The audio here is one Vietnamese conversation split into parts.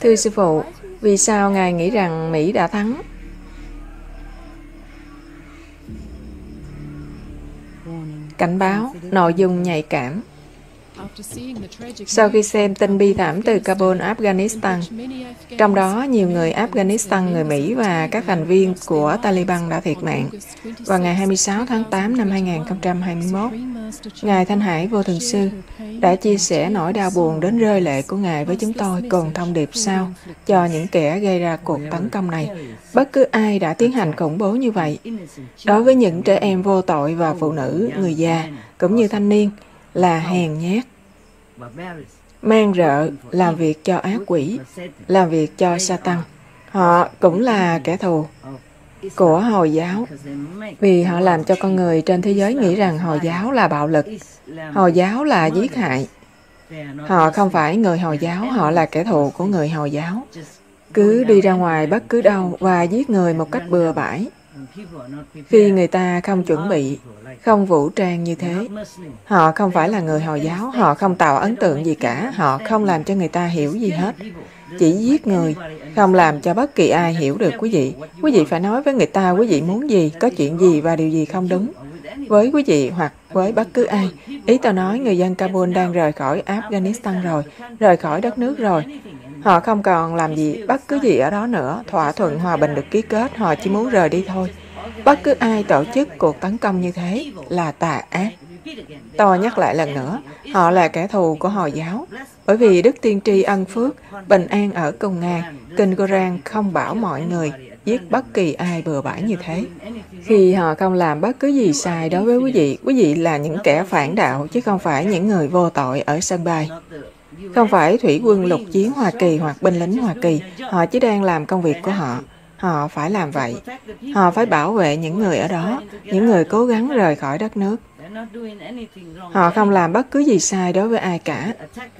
Thưa sư phụ, vì sao Ngài nghĩ rằng Mỹ đã thắng? Cảnh báo, nội dung nhạy cảm. Sau khi xem tin bi thảm từ Kabul, Afghanistan, trong đó nhiều người Afghanistan, người Mỹ và các thành viên của Taliban đã thiệt mạng. Vào ngày 26 tháng 8 năm 2021, Ngài Thanh Hải Vô Thường Sư đã chia sẻ nỗi đau buồn đến rơi lệ của Ngài với chúng tôi cùng thông điệp sau cho những kẻ gây ra cuộc tấn công này. Bất cứ ai đã tiến hành khủng bố như vậy, đối với những trẻ em vô tội và phụ nữ, người già, cũng như thanh niên, là hèn nhát, mang rợ, làm việc cho ác quỷ, làm việc cho Satan. Họ cũng là kẻ thù của Hồi giáo vì họ làm cho con người trên thế giới nghĩ rằng Hồi giáo là bạo lực, Hồi giáo là giết hại. Họ không phải người Hồi giáo, họ là kẻ thù của người Hồi giáo. Cứ đi ra ngoài bất cứ đâu và giết người một cách bừa bãi. Khi người ta không chuẩn bị, không vũ trang như thế, họ không phải là người Hồi giáo, họ không tạo ấn tượng gì cả, họ không làm cho người ta hiểu gì hết. Chỉ giết người, không làm cho bất kỳ ai hiểu được quý vị. Quý vị phải nói với người ta quý vị muốn gì, có chuyện gì và điều gì không đúng. Với quý vị hoặc với bất cứ ai, ý tôi nói người dân Kabul đang rời khỏi Afghanistan rồi, rời khỏi đất nước rồi. Họ không còn làm gì, bất cứ gì ở đó nữa, thỏa thuận hòa bình được ký kết, họ chỉ muốn rời đi thôi. Bất cứ ai tổ chức cuộc tấn công như thế là tà ác. Tôi nhắc lại lần nữa, họ là kẻ thù của Hồi giáo. Bởi vì Đức Tiên Tri ân phước, bình an ở cùng Ngài, Kinh Koran không bảo mọi người giết bất kỳ ai bừa bãi như thế. Khi họ không làm bất cứ gì sai đối với quý vị, quý vị là những kẻ phản đạo chứ không phải những người vô tội ở sân bay. Không phải thủy quân lục chiến Hoa Kỳ hoặc binh lính Hoa Kỳ, họ chỉ đang làm công việc của họ. Họ phải làm vậy. Họ phải bảo vệ những người ở đó, những người cố gắng rời khỏi đất nước. Họ không làm bất cứ gì sai đối với ai cả.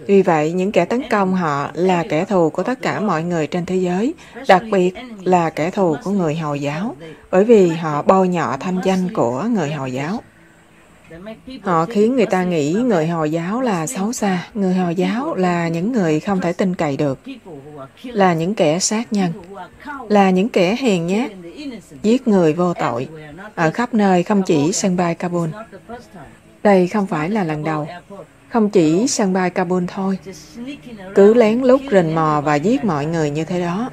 Vì vậy, những kẻ tấn công họ là kẻ thù của tất cả mọi người trên thế giới, đặc biệt là kẻ thù của người Hồi giáo, bởi vì họ bôi nhọ thanh danh của người Hồi giáo. Họ khiến người ta nghĩ người Hồi giáo là xấu xa, người Hồi giáo là những người không thể tin cậy được, là những kẻ sát nhân, là những kẻ hèn nhát, giết người vô tội, ở khắp nơi không chỉ sân bay Kabul. Đây không phải là lần đầu, không chỉ sân bay Kabul thôi. Cứ lén lút rình mò và giết mọi người như thế đó.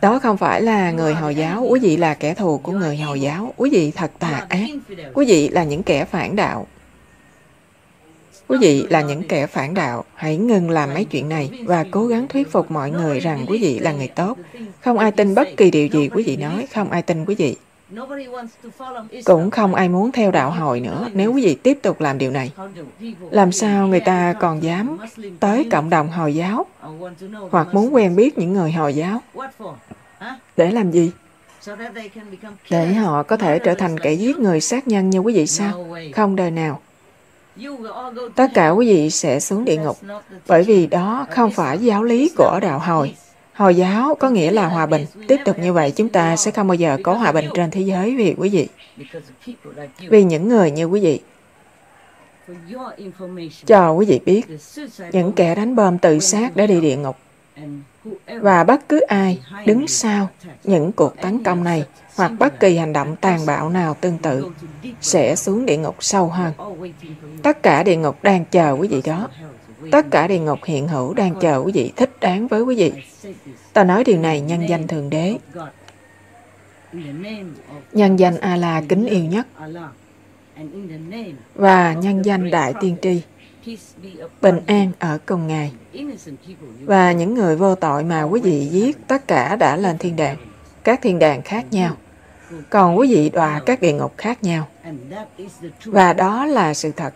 Đó không phải là người Hồi giáo, quý vị là kẻ thù của người Hồi giáo. Quý vị thật tà ác. Quý vị là những kẻ phản đạo. Quý vị là những kẻ phản đạo, hãy ngừng làm mấy chuyện này và cố gắng thuyết phục mọi người rằng quý vị là người tốt. Không ai tin bất kỳ điều gì quý vị nói, không ai tin quý vị. Cũng không ai muốn theo đạo hồi nữa nếu quý vị tiếp tục làm điều này. Làm sao người ta còn dám tới cộng đồng Hồi giáo hoặc muốn quen biết những người Hồi giáo? Để làm gì? Để họ có thể trở thành kẻ giết người sát nhân như quý vị sao? Không đời nào. Tất cả quý vị sẽ xuống địa ngục, bởi vì đó không phải giáo lý của đạo hồi. Hồi giáo có nghĩa là hòa bình. Tiếp tục như vậy, chúng ta sẽ không bao giờ có hòa bình trên thế giới vì quý vị. Vì những người như quý vị. Cho quý vị biết, những kẻ đánh bom tự sát đã đi địa ngục. Và bất cứ ai đứng sau những cuộc tấn công này hoặc bất kỳ hành động tàn bạo nào tương tự sẽ xuống địa ngục sâu hơn. Tất cả địa ngục đang chờ quý vị đó. Tất cả địa ngục hiện hữu đang chờ quý vị thích đáng với quý vị. Ta nói điều này nhân danh Thượng Đế. Nhân danh Allah kính yêu nhất. Và nhân danh Đại Tiên Tri. Bình an ở cùng Ngài. Và những người vô tội mà quý vị giết, tất cả đã lên thiên đàng. Các thiên đàng khác nhau. Còn quý vị đọa các địa ngục khác nhau. Và đó là sự thật.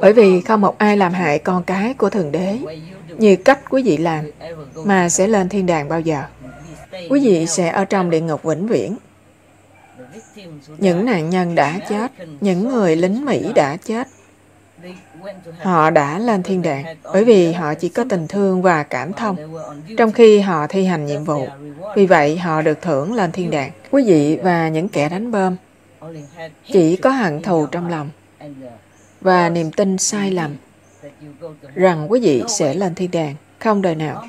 Bởi vì không một ai làm hại con cái của Thượng Đế như cách quý vị làm mà sẽ lên thiên đàng bao giờ. Quý vị sẽ ở trong địa ngục vĩnh viễn. Những nạn nhân đã chết, những người lính Mỹ đã chết, họ đã lên thiên đàng bởi vì họ chỉ có tình thương và cảm thông trong khi họ thi hành nhiệm vụ. Vì vậy họ được thưởng lên thiên đàng. Quý vị và những kẻ đánh bom chỉ có hận thù trong lòng và niềm tin sai lầm rằng quý vị sẽ lên thiên đàng. Không đời nào.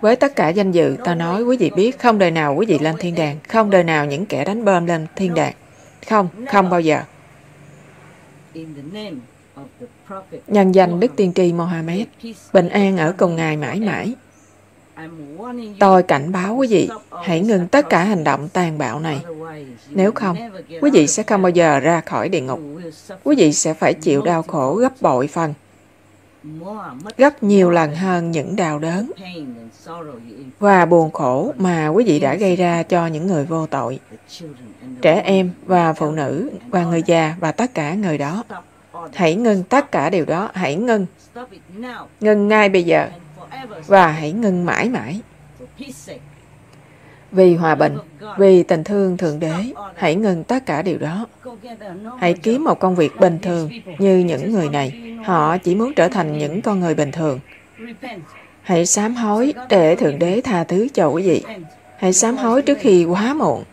Với tất cả danh dự, ta nói quý vị biết không đời nào quý vị lên thiên đàng, không đời nào những kẻ đánh bom lên thiên đàng. Không, không bao giờ. Nhân danh Đức Tiên tri Mohammed, bình an ở cùng Ngài mãi mãi. Tôi cảnh báo quý vị, hãy ngừng tất cả hành động tàn bạo này. Nếu không, quý vị sẽ không bao giờ ra khỏi địa ngục. Quý vị sẽ phải chịu đau khổ gấp bội phần, gấp nhiều lần hơn những đau đớn và buồn khổ mà quý vị đã gây ra cho những người vô tội, trẻ em và phụ nữ và người già và tất cả người đó. Hãy ngừng tất cả điều đó, hãy ngừng. Ngừng ngay bây giờ và hãy ngừng mãi mãi. Vì hòa bình, vì tình thương Thượng Đế, hãy ngừng tất cả điều đó. Hãy kiếm một công việc bình thường như những người này. Họ chỉ muốn trở thành những con người bình thường. Hãy sám hối để Thượng Đế tha thứ cho quý vị. Hãy sám hối trước khi quá muộn.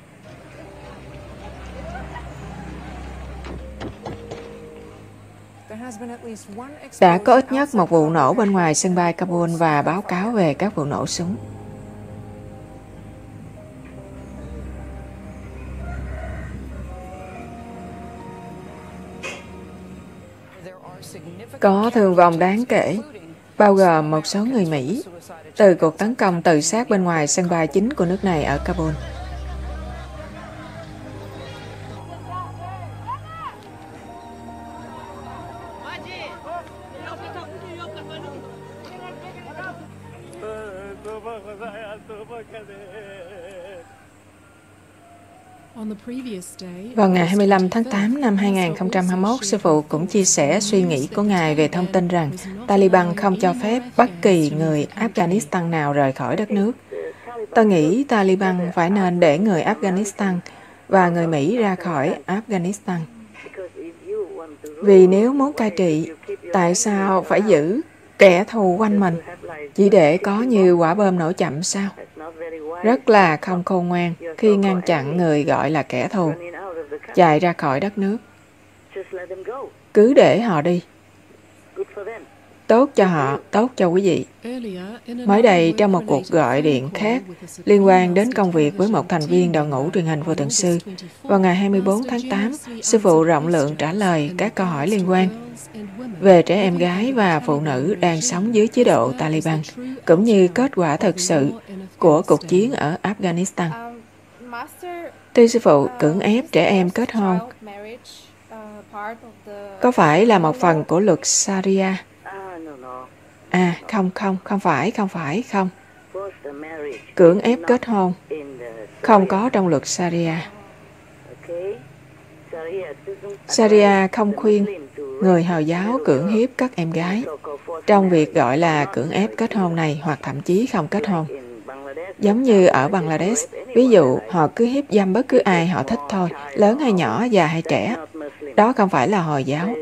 Đã có ít nhất một vụ nổ bên ngoài sân bay Kabul và báo cáo về các vụ nổ súng. Có thương vong đáng kể, bao gồm một số người Mỹ, từ cuộc tấn công tự sát bên ngoài sân bay chính của nước này ở Kabul. Vào ngày 25 tháng 8 năm 2021, sư phụ cũng chia sẻ suy nghĩ của Ngài về thông tin rằng Taliban không cho phép bất kỳ người Afghanistan nào rời khỏi đất nước. Tôi nghĩ Taliban phải nên để người Afghanistan và người Mỹ ra khỏi Afghanistan. Vì nếu muốn cai trị, tại sao phải giữ kẻ thù quanh mình chỉ để có như quả bom nổ chậm sao? Rất là không khôn ngoan khi ngăn chặn người gọi là kẻ thù, chạy ra khỏi đất nước. Cứ để họ đi. Tốt cho họ, tốt cho quý vị. Mới đây, trong một cuộc gọi điện khác liên quan đến công việc với một thành viên đội ngũ truyền hình vô tượng sư, vào ngày 24 tháng 8, sư phụ rộng lượng trả lời các câu hỏi liên quan về trẻ em gái và phụ nữ đang sống dưới chế độ Taliban, cũng như kết quả thực sự của cuộc chiến ở Afghanistan. Tuy sư phụ cưỡng ép trẻ em kết hôn, có phải là một phần của luật Sharia? À, không, không, không phải, không phải, không. Cưỡng ép kết hôn không có trong luật Sharia. Sharia không khuyên người Hồi giáo cưỡng hiếp các em gái trong việc gọi là cưỡng ép kết hôn này hoặc thậm chí không kết hôn. Giống như ở Bangladesh, ví dụ họ cứ hiếp dâm bất cứ ai họ thích thôi, lớn hay nhỏ, già hay trẻ. Đó không phải là Hồi giáo.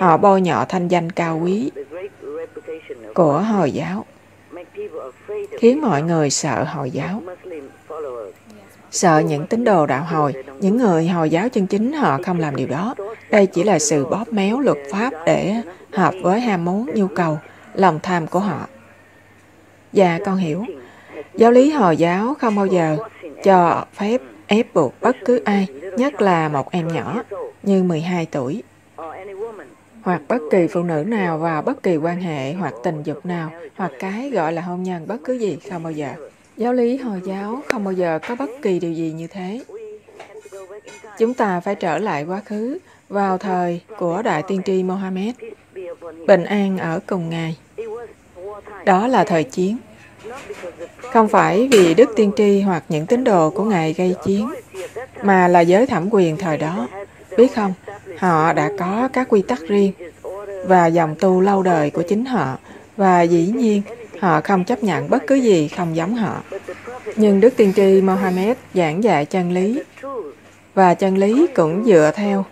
Họ bôi nhọ thanh danh cao quý của Hồi giáo, khiến mọi người sợ Hồi giáo. Sợ những tín đồ đạo hồi, những người Hồi giáo chân chính họ không làm điều đó. Đây chỉ là sự bóp méo luật pháp để hợp với ham muốn, nhu cầu, lòng tham của họ. Và con hiểu, giáo lý Hồi giáo không bao giờ cho phép ép buộc bất cứ ai, nhất là một em nhỏ như 12 tuổi, hoặc bất kỳ phụ nữ nào vào bất kỳ quan hệ hoặc tình dục nào, hoặc cái gọi là hôn nhân bất cứ gì không bao giờ. Giáo lý Hồi giáo không bao giờ có bất kỳ điều gì như thế. Chúng ta phải trở lại quá khứ vào thời của Đại Tiên tri Mohammed. Bình an ở cùng Ngài. Đó là thời chiến. Không phải vì Đức Tiên tri hoặc những tín đồ của Ngài gây chiến, mà là giới thẩm quyền thời đó. Biết không, họ đã có các quy tắc riêng và dòng tu lâu đời của chính họ và dĩ nhiên họ không chấp nhận bất cứ gì không giống họ. Nhưng Đức Tiên tri Mohammed giảng dạy chân lý và chân lý cũng dựa theo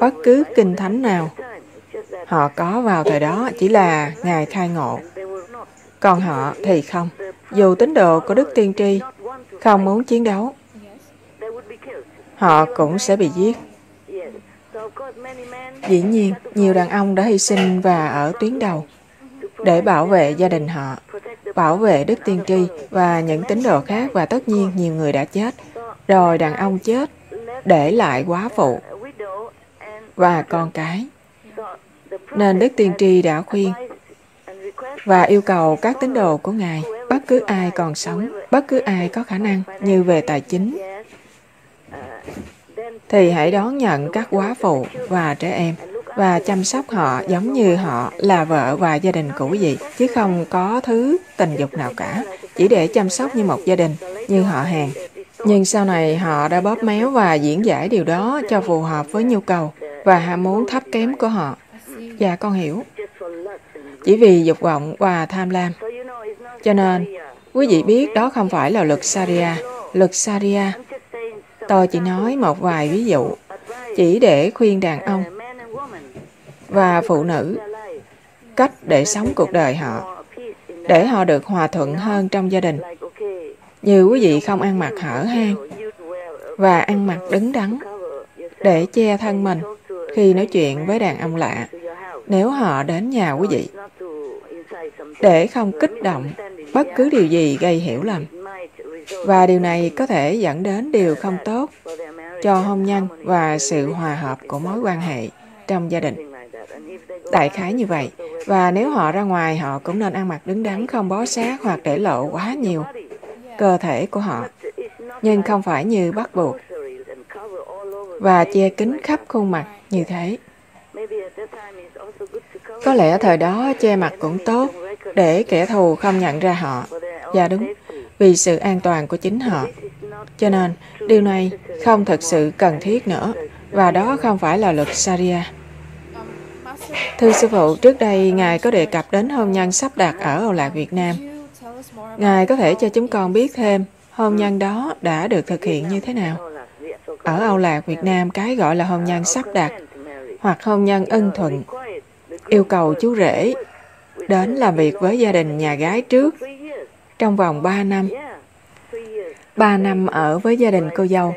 bất cứ kinh thánh nào họ có vào thời đó chỉ là Ngài khai ngộ. Còn họ thì không. Dù tín đồ của Đức Tiên tri không muốn chiến đấu, họ cũng sẽ bị giết. Dĩ nhiên, nhiều đàn ông đã hy sinh và ở tuyến đầu để bảo vệ gia đình họ, bảo vệ Đức Tiên Tri và những tín đồ khác và tất nhiên nhiều người đã chết. Rồi đàn ông chết, để lại quá phụ và con cái. Nên Đức Tiên Tri đã khuyên và yêu cầu các tín đồ của Ngài, bất cứ ai còn sống, bất cứ ai có khả năng như về tài chính, thì hãy đón nhận các quá phụ và trẻ em và chăm sóc họ giống như họ là vợ và gia đình của vậy, vị, chứ không có thứ tình dục nào cả, chỉ để chăm sóc như một gia đình, như họ hàng. Nhưng sau này họ đã bóp méo và diễn giải điều đó cho phù hợp với nhu cầu và ham muốn thấp kém của họ. Dạ, con hiểu. Chỉ vì dục vọng và tham lam. Cho nên, quý vị biết đó không phải là luật Sharia. Luật Sharia, tôi chỉ nói một vài ví dụ, chỉ để khuyên đàn ông và phụ nữ cách để sống cuộc đời họ, để họ được hòa thuận hơn trong gia đình. Như quý vị không ăn mặc hở hang và ăn mặc đứng đắn để che thân mình khi nói chuyện với đàn ông lạ nếu họ đến nhà quý vị để không kích động bất cứ điều gì gây hiểu lầm. Và điều này có thể dẫn đến điều không tốt cho hôn nhân và sự hòa hợp của mối quan hệ trong gia đình. Đại khái như vậy. Và nếu họ ra ngoài, họ cũng nên ăn mặc đứng đắn, không bó sát hoặc để lộ quá nhiều cơ thể của họ. Nhưng không phải như bắt buộc. Và che kín khắp khuôn mặt như thế. Có lẽ thời đó che mặt cũng tốt để kẻ thù không nhận ra họ. Dạ đúng, vì sự an toàn của chính họ. Cho nên, điều này không thật sự cần thiết nữa, và đó không phải là luật Sharia. Thưa sư phụ, trước đây Ngài có đề cập đến hôn nhân sắp đặt ở Âu Lạc Việt Nam. Ngài có thể cho chúng con biết thêm hôn nhân đó đã được thực hiện như thế nào? Ở Âu Lạc Việt Nam, cái gọi là hôn nhân sắp đặt hoặc hôn nhân ân thuận yêu cầu chú rể đến làm việc với gia đình nhà gái trước trong vòng 3 năm. 3 năm ở với gia đình cô dâu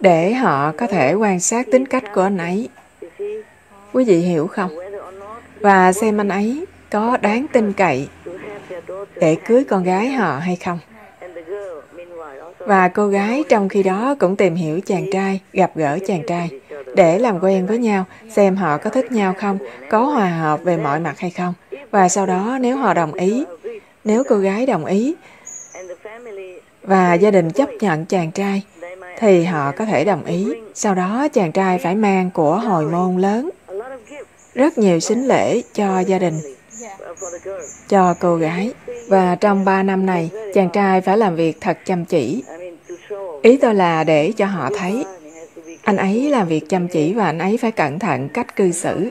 để họ có thể quan sát tính cách của anh ấy. Quý vị hiểu không? Và xem anh ấy có đáng tin cậy để cưới con gái họ hay không. Và cô gái trong khi đó cũng tìm hiểu chàng trai, gặp gỡ chàng trai để làm quen với nhau, xem họ có thích nhau không, có hòa hợp về mọi mặt hay không. Và sau đó nếu họ đồng ý, nếu cô gái đồng ý và gia đình chấp nhận chàng trai, thì họ có thể đồng ý. Sau đó chàng trai phải mang của hồi môn lớn, rất nhiều xính lễ cho gia đình, cho cô gái. Và trong ba năm này, chàng trai phải làm việc thật chăm chỉ. Ý tôi là để cho họ thấy anh ấy làm việc chăm chỉ và anh ấy phải cẩn thận cách cư xử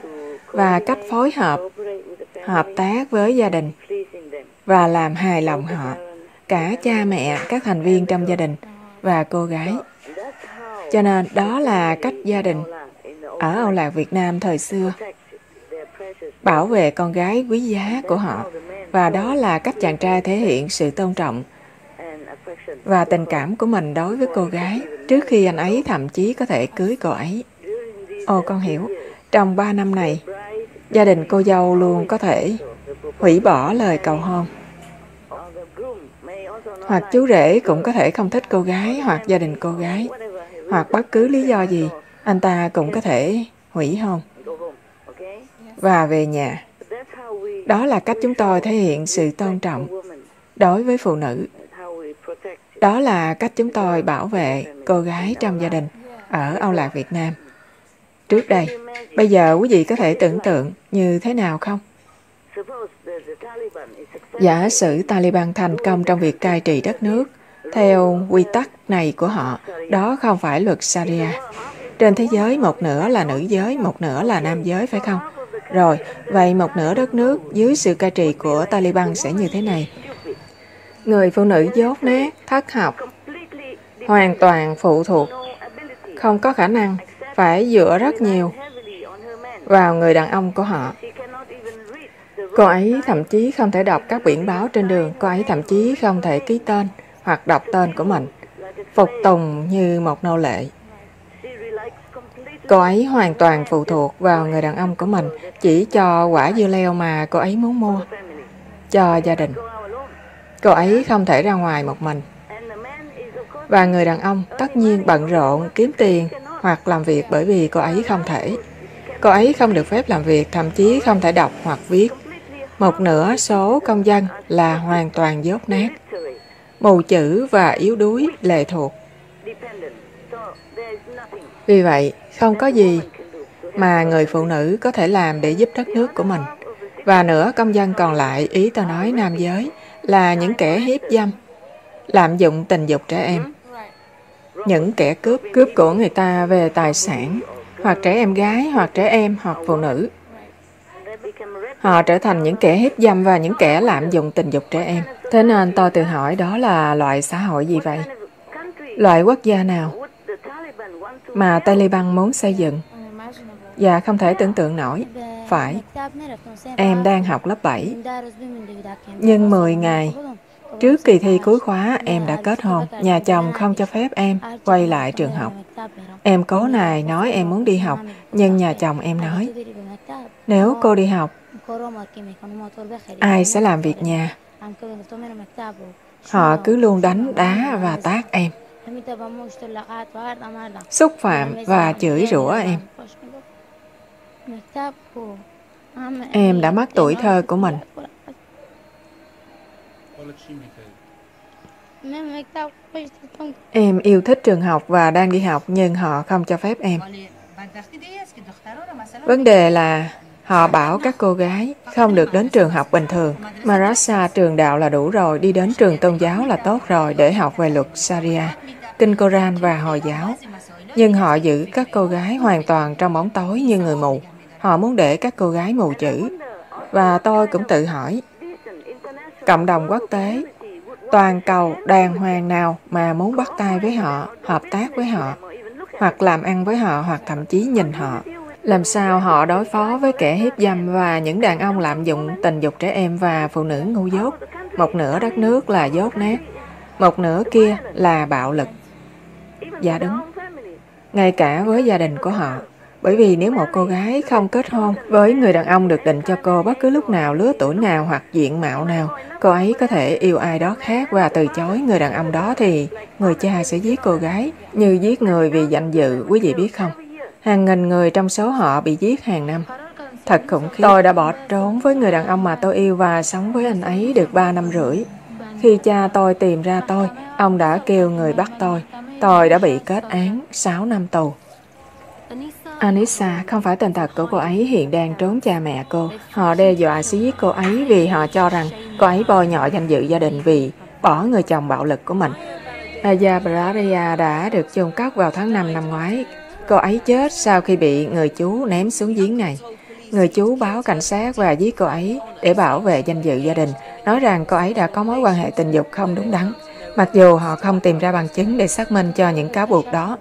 và cách phối hợp, hợp tác với gia đình và làm hài lòng họ, cả cha mẹ, các thành viên trong gia đình và cô gái. Cho nên đó là cách gia đình ở Âu Lạc Việt Nam thời xưa bảo vệ con gái quý giá của họ và đó là cách chàng trai thể hiện sự tôn trọng và tình cảm của mình đối với cô gái trước khi anh ấy thậm chí có thể cưới cô ấy. Ồ con hiểu, trong ba năm này, gia đình cô dâu luôn có thể hủy bỏ lời cầu hôn. Hoặc chú rể cũng có thể không thích cô gái hoặc gia đình cô gái. Hoặc bất cứ lý do gì, anh ta cũng có thể hủy hôn và về nhà. Đó là cách chúng tôi thể hiện sự tôn trọng đối với phụ nữ. Đó là cách chúng tôi bảo vệ cô gái trong gia đình ở Âu Lạc Việt Nam. Trước đây, bây giờ quý vị có thể tưởng tượng như thế nào không? Giả sử Taliban thành công trong việc cai trị đất nước, theo quy tắc này của họ, đó không phải luật Sharia. Trên thế giới, một nửa là nữ giới, một nửa là nam giới, phải không? Rồi, vậy một nửa đất nước dưới sự cai trị của Taliban sẽ như thế này. Người phụ nữ dốt nát, thất học, hoàn toàn phụ thuộc, không có khả năng, phải dựa rất nhiều vào người đàn ông của họ. Cô ấy thậm chí không thể đọc các biển báo trên đường, cô ấy thậm chí không thể ký tên hoặc đọc tên của mình, phục tùng như một nô lệ. Cô ấy hoàn toàn phụ thuộc vào người đàn ông của mình, chỉ cho quả dưa leo mà cô ấy muốn mua. cho gia đình. Cô ấy không thể ra ngoài một mình. Và người đàn ông tất nhiên bận rộn kiếm tiền hoặc làm việc bởi vì cô ấy không thể. Cô ấy không được phép làm việc, thậm chí không thể đọc hoặc viết. Một nửa số công dân là hoàn toàn dốt nát, mù chữ và yếu đuối lệ thuộc. Vì vậy, không có gì mà người phụ nữ có thể làm để giúp đất nước của mình. Và nửa công dân còn lại, ý tôi nói nam giới, là những kẻ hiếp dâm, lạm dụng tình dục trẻ em. Những kẻ cướp, cướp của người ta về tài sản, hoặc trẻ em gái, hoặc trẻ em, hoặc phụ nữ. Họ trở thành những kẻ hiếp dâm và những kẻ lạm dụng tình dục trẻ em. Thế nên tôi tự hỏi đó là loại xã hội gì vậy? Loại quốc gia nào mà Taliban muốn xây dựng? Dạ không thể tưởng tượng nổi. Phải. Em đang học lớp 7. Nhưng 10 ngày trước kỳ thi cuối khóa em đã kết hôn. Nhà chồng không cho phép em quay lại trường học. Em cố này nói em muốn đi học, nhưng nhà chồng em nói nếu cô đi học, ai sẽ làm việc nhà? Họ cứ luôn đánh đá và tát em xúc phạm và chửi rủa em Em đã mất tuổi thơ của mình. Em yêu thích trường học và đang đi học nhưng họ không cho phép em. Vấn đề là họ bảo các cô gái không được đến trường học bình thường. Marasa trường đạo là đủ rồi, đi đến trường tôn giáo là tốt rồi để học về luật Sharia, Kinh Koran và Hồi giáo. Nhưng họ giữ các cô gái hoàn toàn trong bóng tối như người mù. Họ muốn để các cô gái mù chữ. Và tôi cũng tự hỏi, cộng đồng quốc tế, toàn cầu đàng hoàng nào mà muốn bắt tay với họ, hợp tác với họ, hoặc làm ăn với họ, hoặc thậm chí nhìn họ. Làm sao họ đối phó với kẻ hiếp dâm và những đàn ông lạm dụng tình dục trẻ em và phụ nữ ngu dốt? Một nửa đất nước là dốt nát, một nửa kia là bạo lực. Dạ đúng. Ngay cả với gia đình của họ, bởi vì nếu một cô gái không kết hôn với người đàn ông được định cho cô bất cứ lúc nào, lứa tuổi nào hoặc diện mạo nào, cô ấy có thể yêu ai đó khác và từ chối người đàn ông đó thì người cha sẽ giết cô gái như giết người vì danh dự, quý vị biết không? Hàng nghìn người trong số họ bị giết hàng năm. Thật khủng khiếp. Tôi đã bỏ trốn với người đàn ông mà tôi yêu và sống với anh ấy được 3 năm rưỡi. Khi cha tôi tìm ra tôi, ông đã kêu người bắt tôi. Tôi đã bị kết án 6 năm tù. Anissa không phải tên thật của cô ấy hiện đang trốn cha mẹ cô. Họ đe dọa sẽ giết cô ấy vì họ cho rằng cô ấy bôi nhọ danh dự gia đình vì bỏ người chồng bạo lực của mình. Aya Braria đã được chôn cất vào tháng 5 năm ngoái. Cô ấy chết sau khi bị người chú ném xuống giếng này. Người chú báo cảnh sát và giết cô ấy để bảo vệ danh dự gia đình, nói rằng cô ấy đã có mối quan hệ tình dục không đúng đắn, mặc dù họ không tìm ra bằng chứng để xác minh cho những cáo buộc đó.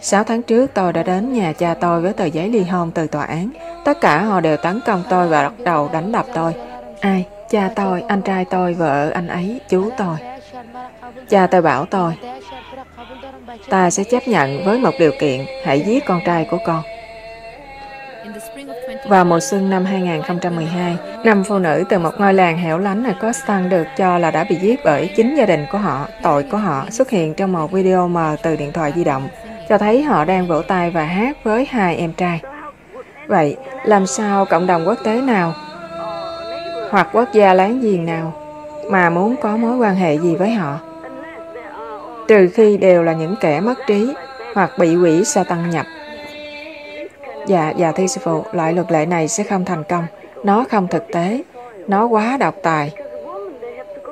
Sáu tháng trước tôi đã đến nhà cha tôi với tờ giấy ly hôn từ tòa án. Tất cả họ đều tấn công tôi và bắt đầu đánh đập tôi. Ai? Cha tôi, anh trai tôi, vợ anh ấy, chú tôi. Cha tôi bảo tôi, ta sẽ chấp nhận với một điều kiện, hãy giết con trai của con. Vào mùa xuân năm 2012, năm phụ nữ từ một ngôi làng hẻo lánh ở Costan được cho là đã bị giết bởi chính gia đình của họ. Tội của họ xuất hiện trong một video mờ từ điện thoại di động cho thấy họ đang vỗ tay và hát với hai em trai. Vậy, làm sao cộng đồng quốc tế nào hoặc quốc gia láng giềng nào mà muốn có mối quan hệ gì với họ? Trừ khi đều là những kẻ mất trí hoặc bị quỷ sa tăng nhập. Dạ, dạ thưa sư phụ, loại luật lệ này sẽ không thành công. Nó không thực tế, nó quá độc tài.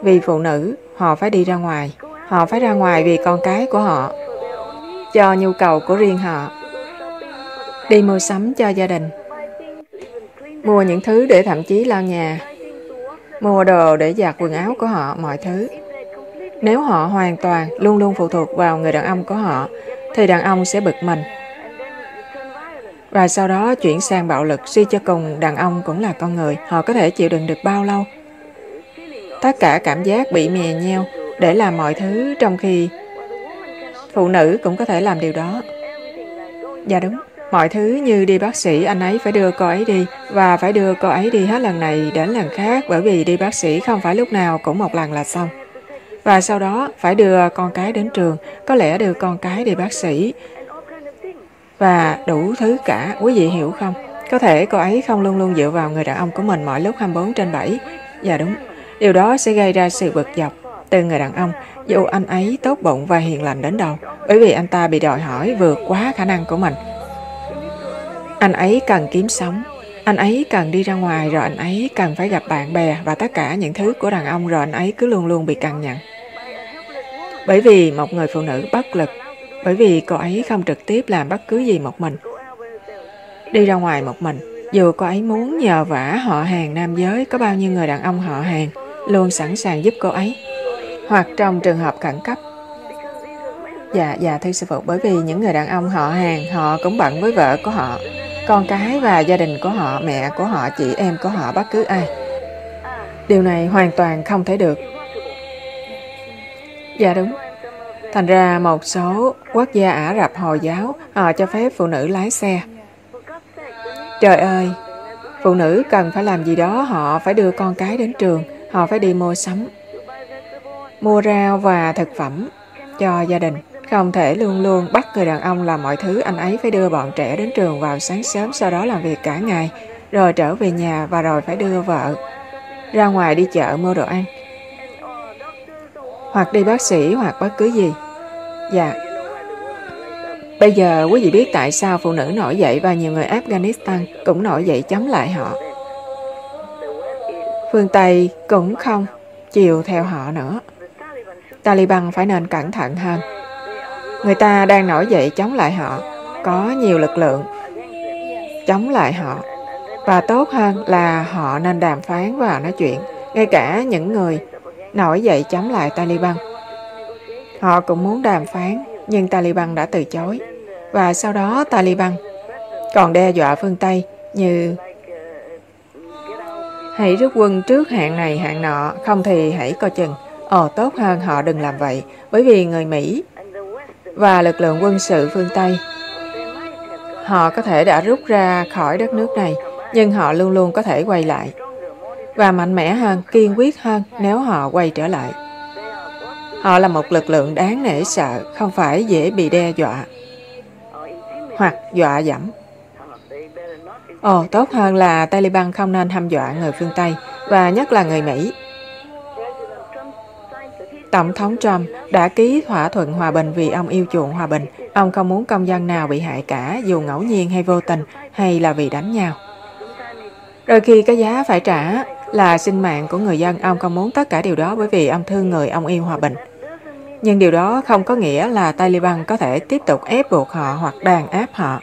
Vì phụ nữ, họ phải đi ra ngoài. Họ phải ra ngoài vì con cái của họ cho nhu cầu của riêng họ. Đi mua sắm cho gia đình. Mua những thứ để thậm chí lau nhà. Mua đồ để giặt quần áo của họ, mọi thứ. Nếu họ hoàn toàn luôn luôn phụ thuộc vào người đàn ông của họ, thì đàn ông sẽ bực mình. Và sau đó chuyển sang bạo lực, suy cho cùng đàn ông cũng là con người, họ có thể chịu đựng được bao lâu. Tất cả cảm giác bị mè nheo để làm mọi thứ trong khi Phụ nữ cũng có thể làm điều đó. Dạ đúng. Mọi thứ như đi bác sĩ, anh ấy phải đưa cô ấy đi và phải đưa cô ấy đi hết lần này đến lần khác bởi vì đi bác sĩ không phải lúc nào cũng một lần là xong. Và sau đó phải đưa con cái đến trường, có lẽ đưa con cái đi bác sĩ và đủ thứ cả, quý vị hiểu không? Có thể cô ấy không luôn luôn dựa vào người đàn ông của mình mọi lúc 24 trên 7. Dạ đúng, điều đó sẽ gây ra sự bực dọc từ người đàn ông dù anh ấy tốt bụng và hiền lành đến đâu bởi vì anh ta bị đòi hỏi vượt quá khả năng của mình. Anh ấy cần kiếm sống, anh ấy cần đi ra ngoài rồi anh ấy cần phải gặp bạn bè và tất cả những thứ của đàn ông rồi anh ấy cứ luôn luôn bị cằn nhằn. Bởi vì một người phụ nữ bất lực, bởi vì cô ấy không trực tiếp làm bất cứ gì một mình. Đi ra ngoài một mình, dù cô ấy muốn nhờ vả họ hàng nam giới có bao nhiêu người đàn ông họ hàng luôn sẵn sàng giúp cô ấy. Hoặc trong trường hợp khẩn cấp. Dạ, dạ thưa sư phụ, bởi vì những người đàn ông họ hàng họ cũng bận với vợ của họ, con cái và gia đình của họ, mẹ của họ, chị em của họ, bất cứ ai. Điều này hoàn toàn không thể được. Dạ đúng. Thành ra một số quốc gia Ả Rập Hồi giáo họ cho phép phụ nữ lái xe. Trời ơi, phụ nữ cần phải làm gì đó, họ phải đưa con cái đến trường, họ phải đi mua sắm, mua rau và thực phẩm cho gia đình. Không thể luôn luôn bắt người đàn ông làm mọi thứ, anh ấy phải đưa bọn trẻ đến trường vào sáng sớm, sau đó làm việc cả ngày, rồi trở về nhà và rồi phải đưa vợ ra ngoài đi chợ mua đồ ăn. Hoặc đi bác sĩ hoặc bất cứ gì. Dạ. Bây giờ quý vị biết tại sao phụ nữ nổi dậy và nhiều người Afghanistan cũng nổi dậy chống lại họ. Phương Tây cũng không chiều theo họ nữa. Taliban phải nên cẩn thận hơn. Người ta đang nổi dậy chống lại họ, có nhiều lực lượng chống lại họ. Và tốt hơn là họ nên đàm phán và nói chuyện, ngay cả những người nổi dậy chống lại Taliban. Họ cũng muốn đàm phán, nhưng Taliban đã từ chối. Và sau đó Taliban còn đe dọa phương Tây như Hãy rút quân trước hạn này hạn nọ, không thì hãy coi chừng. Ồ, tốt hơn họ đừng làm vậy, bởi vì người Mỹ và lực lượng quân sự phương Tây họ có thể đã rút ra khỏi đất nước này, nhưng họ luôn luôn có thể quay lại và mạnh mẽ hơn, kiên quyết hơn nếu họ quay trở lại. Họ là một lực lượng đáng nể sợ, không phải dễ bị đe dọa hoặc dọa dẫm. Ồ, tốt hơn là Taliban không nên hăm dọa người phương Tây và nhất là người Mỹ. Tổng thống Trump đã ký thỏa thuận hòa bình vì ông yêu chuộng hòa bình. Ông không muốn công dân nào bị hại cả, dù ngẫu nhiên hay vô tình, hay là vì đánh nhau. Đôi khi cái giá phải trả là sinh mạng của người dân. Ông không muốn tất cả điều đó bởi vì ông thương người, ông yêu hòa bình. Nhưng điều đó không có nghĩa là Taliban có thể tiếp tục ép buộc họ hoặc đàn áp họ,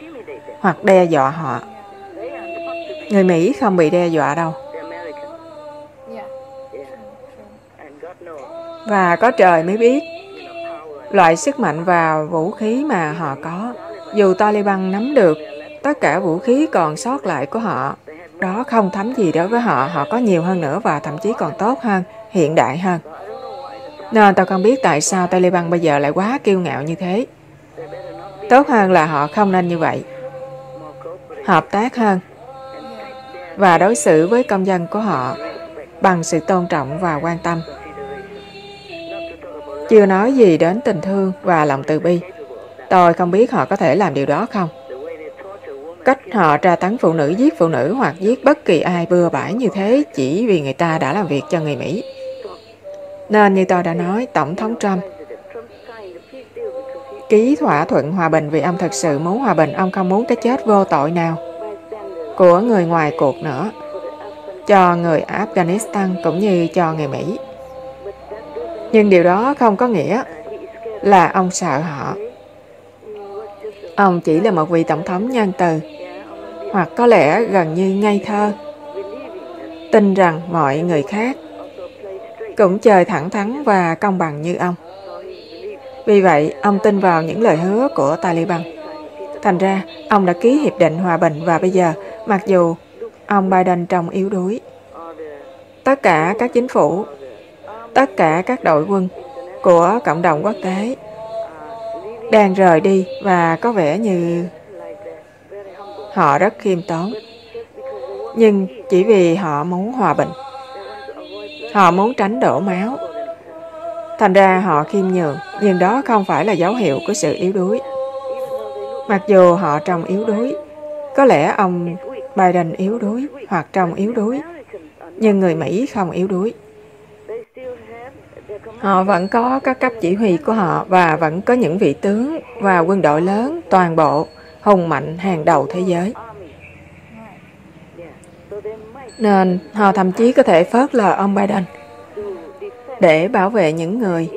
hoặc đe dọa họ. Người Mỹ không bị đe dọa đâu. Và có trời mới biết loại sức mạnh và vũ khí mà họ có. Dù Taliban nắm được tất cả vũ khí còn sót lại của họ, đó không thấm gì đối với họ, họ có nhiều hơn nữa và thậm chí còn tốt hơn, hiện đại hơn. Nên tôi không biết tại sao Taliban bây giờ lại quá kiêu ngạo như thế. Tốt hơn là họ không nên như vậy. Hợp tác hơn và đối xử với công dân của họ bằng sự tôn trọng và quan tâm. Chưa nói gì đến tình thương và lòng từ bi. Tôi không biết họ có thể làm điều đó không. Cách họ tra tấn phụ nữ giết phụ nữ hoặc giết bất kỳ ai bừa bãi như thế chỉ vì người ta đã làm việc cho người Mỹ. Nên như tôi đã nói, Tổng thống Trump ký thỏa thuận hòa bình vì ông thật sự muốn hòa bình, ông không muốn cái chết vô tội nào của người ngoài cuộc nữa, cho người Afghanistan cũng như cho người Mỹ. Nhưng điều đó không có nghĩa là ông sợ họ. Ông chỉ là một vị tổng thống nhân từ, hoặc có lẽ gần như ngây thơ, tin rằng mọi người khác cũng chơi thẳng thắn và công bằng như ông. Vì vậy, ông tin vào những lời hứa của Taliban. Thành ra, ông đã ký hiệp định hòa bình và bây giờ, mặc dù ông Biden trông yếu đuối, tất cả các chính phủ tất cả các đội quân của cộng đồng quốc tế đang rời đi và có vẻ như Họ rất khiêm tốn. Nhưng chỉ vì họ muốn hòa bình. Họ muốn tránh đổ máu. Thành ra họ khiêm nhường, nhưng đó không phải là dấu hiệu của sự yếu đuối. Mặc dù họ trông yếu đuối, có lẽ ông Biden yếu đuối hoặc trông yếu đuối, nhưng người Mỹ không yếu đuối. Họ vẫn có các cấp chỉ huy của họ và vẫn có những vị tướng và quân đội lớn toàn bộ, hùng mạnh hàng đầu thế giới. Nên họ thậm chí có thể phớt lờ ông Biden để bảo vệ những người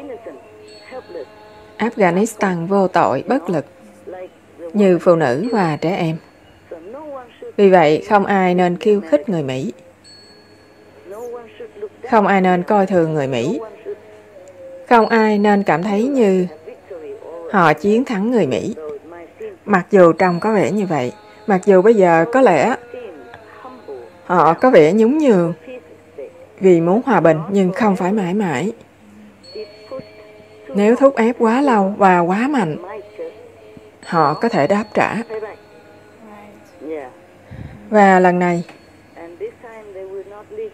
Afghanistan vô tội, bất lực, như phụ nữ và trẻ em. Vì vậy, không ai nên khiêu khích người Mỹ. Không ai nên coi thường người Mỹ. Không ai nên cảm thấy như họ chiến thắng người Mỹ. Mặc dù trông có vẻ như vậy, mặc dù bây giờ có lẽ họ có vẻ nhún nhường vì muốn hòa bình nhưng không phải mãi mãi. Nếu thúc ép quá lâu và quá mạnh, họ có thể đáp trả. Và lần này,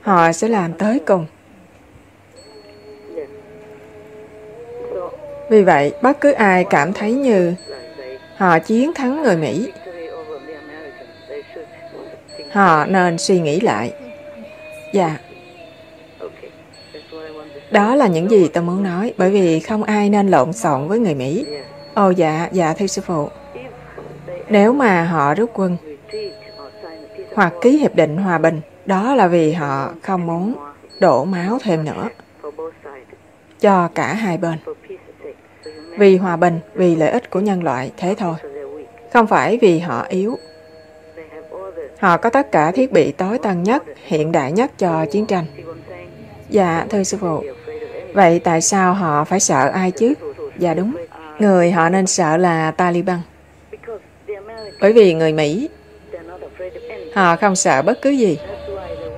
họ sẽ làm tới cùng. Vì vậy, bất cứ ai cảm thấy như họ chiến thắng người Mỹ, họ nên suy nghĩ lại. Dạ. Đó là những gì tôi muốn nói, bởi vì không ai nên lộn xộn với người Mỹ. Ồ dạ, dạ thưa sư phụ. Nếu mà họ rút quân hoặc ký hiệp định hòa bình, đó là vì họ không muốn đổ máu thêm nữa cho cả hai bên. Vì hòa bình, vì lợi ích của nhân loại, thế thôi. Không phải vì họ yếu. Họ có tất cả thiết bị tối tân nhất, hiện đại nhất cho chiến tranh. Dạ, thưa sư phụ. Vậy tại sao họ phải sợ ai chứ? Dạ đúng. Người họ nên sợ là Taliban. Bởi vì người Mỹ, họ không sợ bất cứ gì.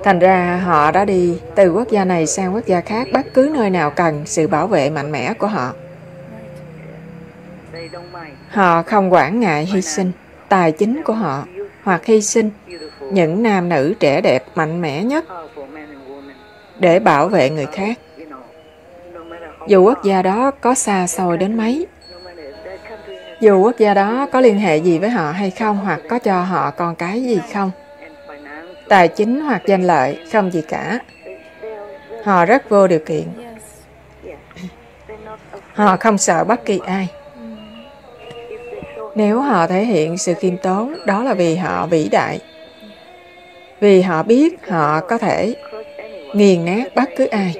Thành ra họ đã đi từ quốc gia này sang quốc gia khác bất cứ nơi nào cần sự bảo vệ mạnh mẽ của họ. Họ không quản ngại hy sinh tài chính của họ hoặc hy sinh những nam nữ trẻ đẹp mạnh mẽ nhất để bảo vệ người khác. Dù quốc gia đó có xa xôi đến mấy, dù quốc gia đó có liên hệ gì với họ hay không hoặc có cho họ con cái gì không, tài chính hoặc danh lợi, không gì cả. Họ rất vô điều kiện. Họ không sợ bất kỳ ai. Nếu họ thể hiện sự khiêm tốn, đó là vì họ vĩ đại. Vì họ biết họ có thể nghiền nát bất cứ ai.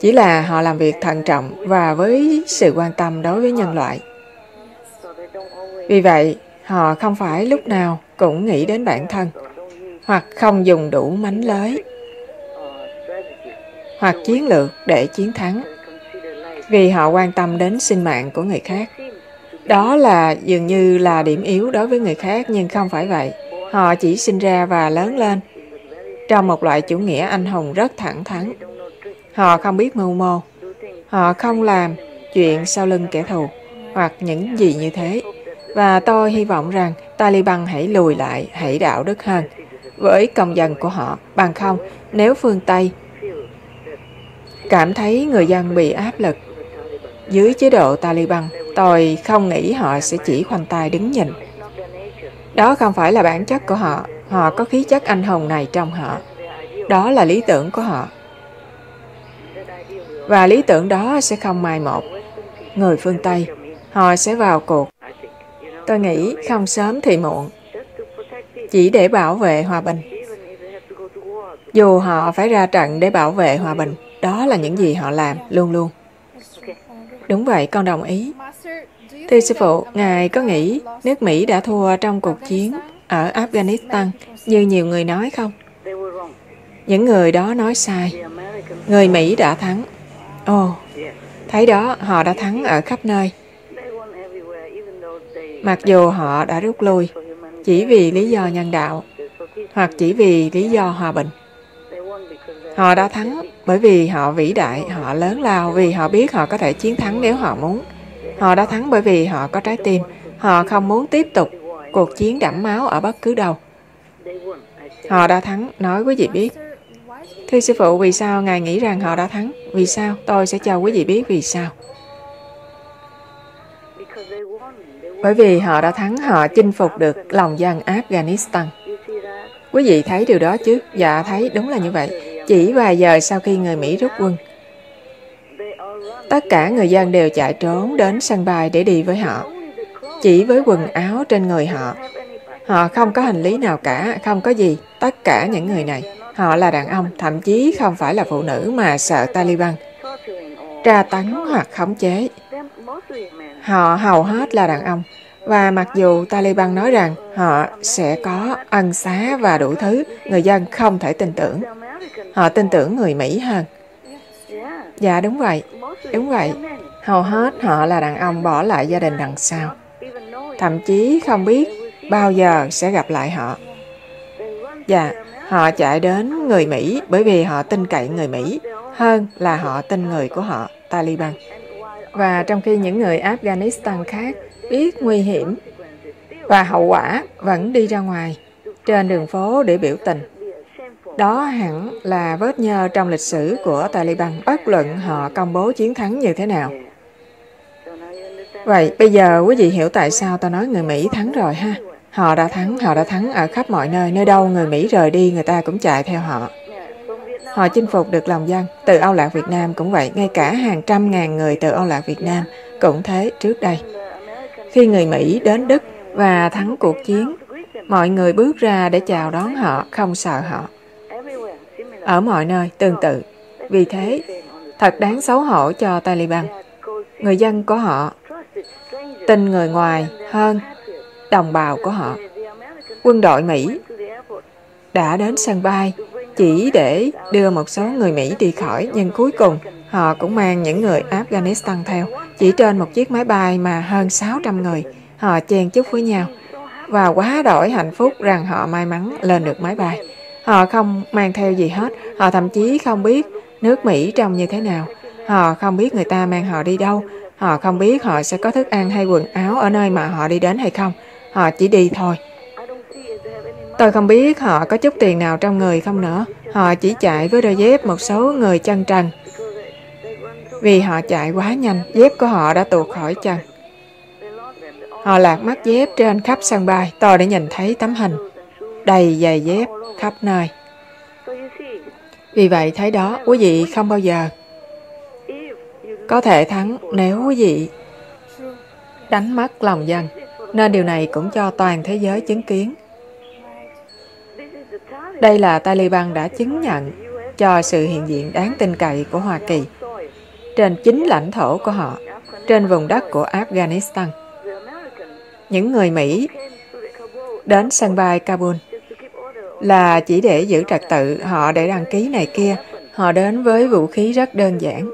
Chỉ là họ làm việc thận trọng và với sự quan tâm đối với nhân loại. Vì vậy, họ không phải lúc nào cũng nghĩ đến bản thân, hoặc không dùng đủ mánh lới, hoặc chiến lược để chiến thắng, vì họ quan tâm đến sinh mạng của người khác. Đó là dường như là điểm yếu đối với người khác nhưng không phải vậy. Họ chỉ sinh ra và lớn lên trong một loại chủ nghĩa anh hùng rất thẳng thắn. Họ không biết mưu mô. Họ không làm chuyện sau lưng kẻ thù hoặc những gì như thế. Và tôi hy vọng rằng Taliban hãy lùi lại, hãy đạo đức hơn với công dân của họ. Bằng không, nếu phương Tây cảm thấy người dân bị áp lực dưới chế độ Taliban, tôi không nghĩ họ sẽ chỉ khoanh tay đứng nhìn. Đó không phải là bản chất của họ. Họ có khí chất anh hùng này trong họ. Đó là lý tưởng của họ. Và lý tưởng đó sẽ không mai một. Người phương Tây, họ sẽ vào cuộc. Tôi nghĩ không sớm thì muộn. Chỉ để bảo vệ hòa bình. Dù họ phải ra trận để bảo vệ hòa bình, đó là những gì họ làm luôn luôn. Đúng vậy, con đồng ý. Thưa sư phụ, Ngài có nghĩ nước Mỹ đã thua trong cuộc chiến ở Afghanistan như nhiều người nói không? Những người đó nói sai. Người Mỹ đã thắng. Ồ, oh, thấy đó, họ đã thắng ở khắp nơi. Mặc dù họ đã rút lui, chỉ vì lý do nhân đạo, hoặc chỉ vì lý do hòa bình. Họ đã thắng bởi vì họ vĩ đại, họ lớn lao, vì họ biết họ có thể chiến thắng nếu họ muốn. Họ đã thắng bởi vì họ có trái tim. Họ không muốn tiếp tục cuộc chiến đẫm máu ở bất cứ đâu. Họ đã thắng, nói quý vị biết. Thưa sư phụ, vì sao Ngài nghĩ rằng họ đã thắng? Vì sao? Tôi sẽ cho quý vị biết vì sao. Bởi vì họ đã thắng, họ chinh phục được lòng dân Afghanistan. Quý vị thấy điều đó chứ? Dạ thấy, đúng là như vậy. Chỉ vài giờ sau khi người Mỹ rút quân, tất cả người dân đều chạy trốn đến sân bay để đi với họ. Chỉ với quần áo trên người họ. Họ không có hành lý nào cả, không có gì. Tất cả những người này, họ là đàn ông, thậm chí không phải là phụ nữ mà sợ Taliban. Tra tấn hoặc khống chế. Họ hầu hết là đàn ông. Và mặc dù Taliban nói rằng họ sẽ có ân xá và đủ thứ, người dân không thể tin tưởng. Họ tin tưởng người Mỹ hơn. Dạ đúng vậy, đúng vậy. Hầu hết họ là đàn ông bỏ lại gia đình đằng sau. Thậm chí không biết bao giờ sẽ gặp lại họ. Dạ, họ chạy đến người Mỹ bởi vì họ tin cậy người Mỹ hơn là họ tin người của họ, Taliban. Và trong khi những người Afghanistan khác biết nguy hiểm và hậu quả vẫn đi ra ngoài trên đường phố để biểu tình. Đó hẳn là vết nhơ trong lịch sử của Taliban, bất luận họ công bố chiến thắng như thế nào. Vậy bây giờ quý vị hiểu tại sao ta nói người Mỹ thắng rồi ha? Họ đã thắng, họ đã thắng ở khắp mọi nơi, nơi đâu người Mỹ rời đi người ta cũng chạy theo họ. Họ chinh phục được lòng dân, từ Âu Lạc Việt Nam cũng vậy, ngay cả hàng trăm ngàn người từ Âu Lạc Việt Nam cũng thế trước đây. Khi người Mỹ đến Đức và thắng cuộc chiến, mọi người bước ra để chào đón họ, không sợ họ. Ở mọi nơi tương tự. Vì thế, thật đáng xấu hổ cho Taliban. Người dân của họ tin người ngoài hơn đồng bào của họ. Quân đội Mỹ đã đến sân bay chỉ để đưa một số người Mỹ đi khỏi, nhưng cuối cùng họ cũng mang những người Afghanistan theo. Chỉ trên một chiếc máy bay mà hơn 600 người, họ chen chúc với nhau và quá đổi hạnh phúc rằng họ may mắn lên được máy bay. Họ không mang theo gì hết, họ thậm chí không biết nước Mỹ trông như thế nào. Họ không biết người ta mang họ đi đâu, họ không biết họ sẽ có thức ăn hay quần áo ở nơi mà họ đi đến hay không. Họ chỉ đi thôi. Tôi không biết họ có chút tiền nào trong người không nữa. Họ chỉ chạy với đôi dép một số người chân trần. Vì họ chạy quá nhanh, dép của họ đã tuột khỏi chân. Họ lạc mắt dép trên khắp sân bay. Tôi đã nhìn thấy tấm hình đầy giày dép khắp nơi. Vì vậy thấy đó, quý vị không bao giờ có thể thắng nếu quý vị đánh mất lòng dân. Nên điều này cũng cho toàn thế giới chứng kiến. Đây là Taliban đã chứng nhận cho sự hiện diện đáng tin cậy của Hoa Kỳ trên chính lãnh thổ của họ, trên vùng đất của Afghanistan. Những người Mỹ đến sân bay Kabul là chỉ để giữ trật tự, họ để đăng ký này kia, họ đến với vũ khí rất đơn giản.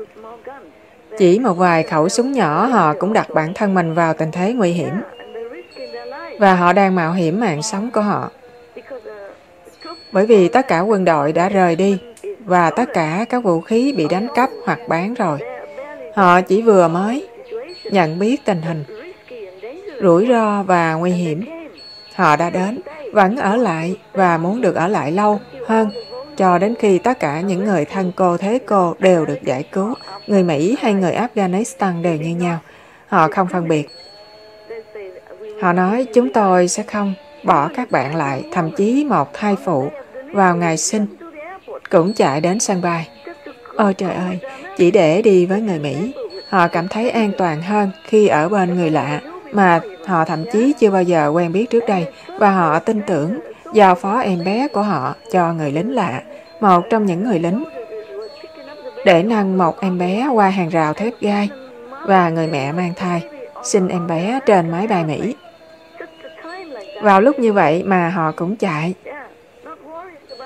Chỉ một vài khẩu súng nhỏ họ cũng đặt bản thân mình vào tình thế nguy hiểm. Và họ đang mạo hiểm mạng sống của họ. Bởi vì tất cả quân đội đã rời đi và tất cả các vũ khí bị đánh cắp hoặc bán rồi. Họ chỉ vừa mới nhận biết tình hình, rủi ro và nguy hiểm. Họ đã đến, vẫn ở lại và muốn được ở lại lâu hơn cho đến khi tất cả những người thân cô thế cô đều được giải cứu. Người Mỹ hay người Afghanistan đều như nhau. Họ không phân biệt. Họ nói chúng tôi sẽ không bỏ các bạn lại, thậm chí một thai phụ vào ngày sinh cũng chạy đến sân bay. Ôi trời ơi, chỉ để đi với người Mỹ. Họ cảm thấy an toàn hơn khi ở bên người lạ mà họ thậm chí chưa bao giờ quen biết trước đây và họ tin tưởng giao phó em bé của họ cho người lính lạ, một trong những người lính. Để nâng một em bé qua hàng rào thép gai và người mẹ mang thai, sinh em bé trên máy bay Mỹ. Vào lúc như vậy mà họ cũng chạy,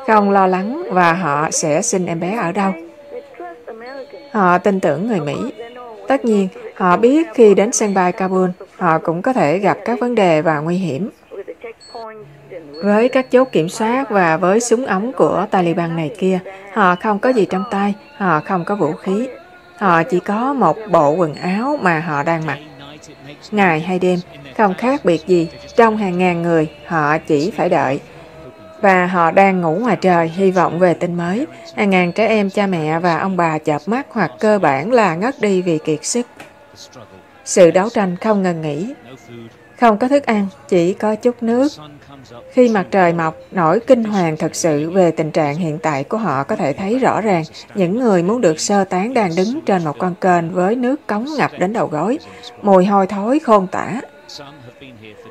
không lo lắng và họ sẽ sinh em bé ở đâu. Họ tin tưởng người Mỹ. Tất nhiên, họ biết khi đến sân bay Kabul, họ cũng có thể gặp các vấn đề và nguy hiểm. Với các chốt kiểm soát và với súng ống của Taliban này kia, họ không có gì trong tay, họ không có vũ khí. Họ chỉ có một bộ quần áo mà họ đang mặc. ngày hay đêm, không khác biệt gì. Trong hàng ngàn người, họ chỉ phải đợi. Và họ đang ngủ ngoài trời, hy vọng về tin mới. Hàng ngàn trẻ em, cha mẹ và ông bà chợp mắt hoặc cơ bản là ngất đi vì kiệt sức. Sự đấu tranh không ngừng nghỉ. Không có thức ăn, chỉ có chút nước. Khi mặt trời mọc, nỗi kinh hoàng thật sự về tình trạng hiện tại của họ có thể thấy rõ ràng. Những người muốn được sơ tán đang đứng trên một con kênh với nước cống ngập đến đầu gối, mùi hôi thối khôn tả.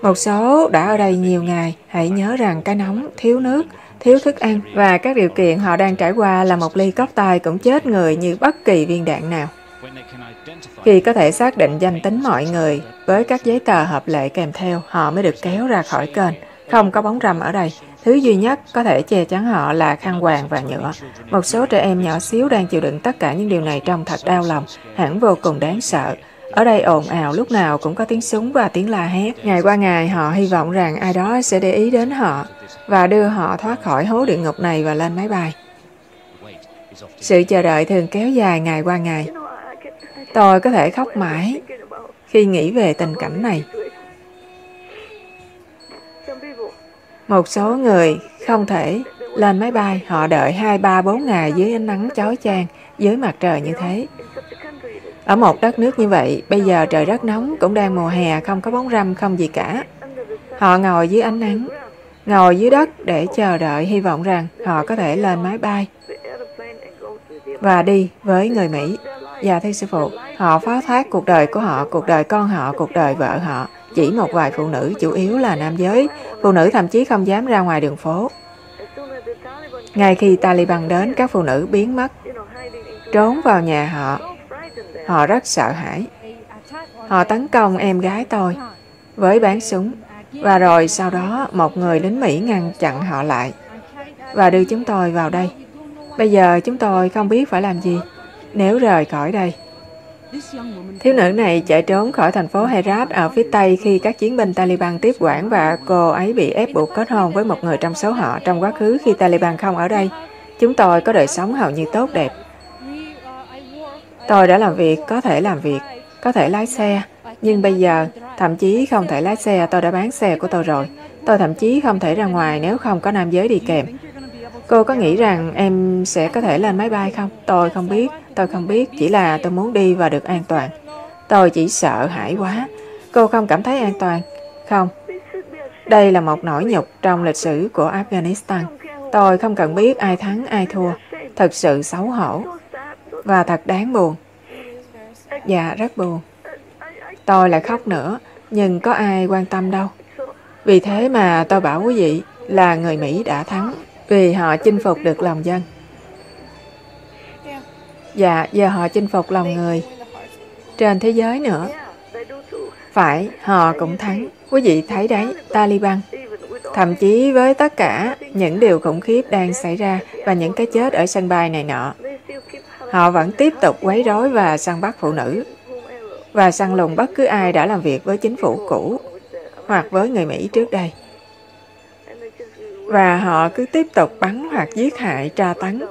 Một số đã ở đây nhiều ngày, hãy nhớ rằng cái nóng, thiếu nước, thiếu thức ăn và các điều kiện họ đang trải qua là một ly cốc tài cũng chết người như bất kỳ viên đạn nào. Khi có thể xác định danh tính mọi người với các giấy tờ hợp lệ kèm theo, họ mới được kéo ra khỏi kênh. Không có bóng râm ở đây. Thứ duy nhất có thể che chắn họ là khăn quàng và nhựa. Một số trẻ em nhỏ xíu đang chịu đựng tất cả những điều này trong thật đau lòng, hẳn vô cùng đáng sợ. Ở đây ồn ào lúc nào cũng có tiếng súng và tiếng la hét. Ngày qua ngày họ hy vọng rằng ai đó sẽ để ý đến họ và đưa họ thoát khỏi hố địa ngục này và lên máy bay. Sự chờ đợi thường kéo dài ngày qua ngày. Tôi có thể khóc mãi khi nghĩ về tình cảnh này. Một số người không thể lên máy bay, họ đợi 2, 3, 4 ngày dưới ánh nắng chói chang, dưới mặt trời như thế. Ở một đất nước như vậy, bây giờ trời rất nóng, cũng đang mùa hè, không có bóng râm, không gì cả. Họ ngồi dưới ánh nắng, ngồi dưới đất để chờ đợi, hy vọng rằng họ có thể lên máy bay và đi với người Mỹ. Dạ thưa sư phụ, họ phó thác cuộc đời của họ, cuộc đời con họ, cuộc đời vợ họ. Chỉ một vài phụ nữ, chủ yếu là nam giới. Phụ nữ thậm chí không dám ra ngoài đường phố. Ngay khi Taliban đến, các phụ nữ biến mất, trốn vào nhà họ. Họ rất sợ hãi. Họ tấn công em gái tôi với bán súng. Và rồi sau đó một người lính Mỹ ngăn chặn họ lại và đưa chúng tôi vào đây. Bây giờ chúng tôi không biết phải làm gì nếu rời khỏi đây. Thiếu nữ này chạy trốn khỏi thành phố Herat ở phía Tây khi các chiến binh Taliban tiếp quản và cô ấy bị ép buộc kết hôn với một người trong số họ trong quá khứ khi Taliban không ở đây. Chúng tôi có đời sống hầu như tốt đẹp. Tôi đã làm việc, có thể làm việc, có thể lái xe, nhưng bây giờ thậm chí không thể lái xe, tôi đã bán xe của tôi rồi. Tôi thậm chí không thể ra ngoài nếu không có nam giới đi kèm. Cô có nghĩ rằng em sẽ có thể lên máy bay không? Tôi không biết, tôi không biết, chỉ là tôi muốn đi và được an toàn. Tôi chỉ sợ hãi quá. Cô không cảm thấy an toàn? Không. Đây là một nỗi nhục trong lịch sử của Afghanistan. Tôi không cần biết ai thắng ai thua. Thật sự xấu hổ. Và thật đáng buồn. Dạ, rất buồn. Tôi lại khóc nữa, nhưng có ai quan tâm đâu. Vì thế mà tôi bảo quý vị là người Mỹ đã thắng vì họ chinh phục được lòng dân. Dạ, giờ họ chinh phục lòng người. Trên thế giới nữa. Phải, họ cũng thắng. Quý vị thấy đấy, Taliban. Thậm chí với tất cả những điều khủng khiếp đang xảy ra và những cái chết ở sân bay này nọ, họ vẫn tiếp tục quấy rối và săn bắt phụ nữ và săn lùng bất cứ ai đã làm việc với chính phủ cũ hoặc với người Mỹ trước đây và họ cứ tiếp tục bắn hoặc giết hại tra tấn.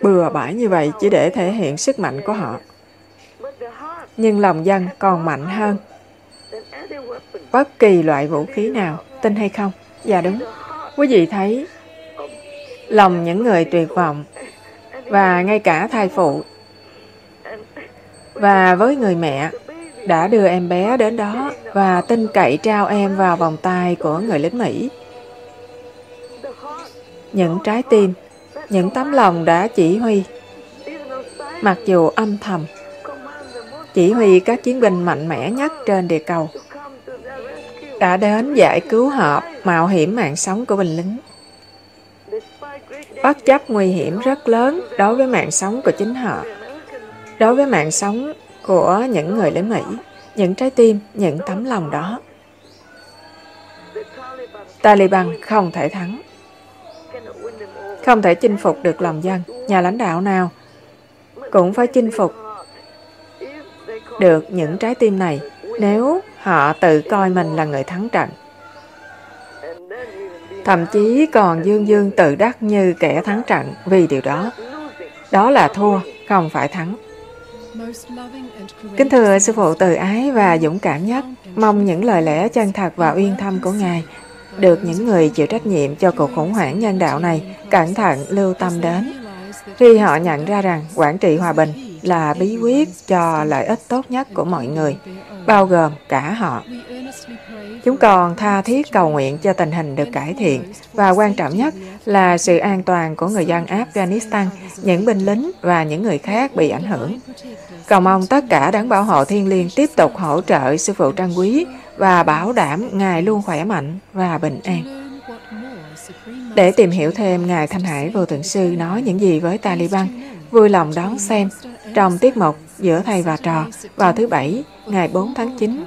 Bừa bãi như vậy chỉ để thể hiện sức mạnh của họ. Nhưng lòng dân còn mạnh hơn. Bất kỳ loại vũ khí nào, tin hay không? Dạ đúng. Quý vị thấy lòng những người tuyệt vọng và ngay cả thai phụ và với người mẹ đã đưa em bé đến đó và tin cậy trao em vào vòng tay của người lính Mỹ những trái tim, những tấm lòng đã chỉ huy, mặc dù âm thầm, chỉ huy các chiến binh mạnh mẽ nhất trên địa cầu, đã đến giải cứu họ mạo hiểm mạng sống của binh lính. Bất chấp nguy hiểm rất lớn đối với mạng sống của chính họ, đối với mạng sống của những người lính Mỹ, những trái tim, những tấm lòng đó. Taliban không thể thắng không thể chinh phục được lòng dân. Nhà lãnh đạo nào cũng phải chinh phục được những trái tim này nếu họ tự coi mình là người thắng trận. Thậm chí còn dương dương tự đắc như kẻ thắng trận vì điều đó. Đó là thua, không phải thắng. Kính thưa Sư Phụ từ ái và dũng cảm nhất, mong những lời lẽ chân thật và uyên thâm của Ngài được những người chịu trách nhiệm cho cuộc khủng hoảng nhân đạo này cẩn thận lưu tâm đến. Khi họ nhận ra rằng quản trị hòa bình là bí quyết cho lợi ích tốt nhất của mọi người, bao gồm cả họ. Chúng còn tha thiết cầu nguyện cho tình hình được cải thiện và quan trọng nhất là sự an toàn của người dân Afghanistan, những binh lính và những người khác bị ảnh hưởng. Cầu mong tất cả đấng bảo hộ thiên liêng tiếp tục hỗ trợ sư phụ Trang Quý và bảo đảm Ngài luôn khỏe mạnh và bình an. Để tìm hiểu thêm Ngài Thanh Hải Vô Thượng Sư nói những gì với Taliban, vui lòng đón xem trong tiết mục giữa thầy và trò vào thứ Bảy, ngày 4 tháng 9,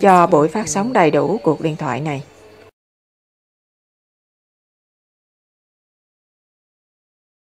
cho buổi phát sóng đầy đủ cuộc điện thoại này.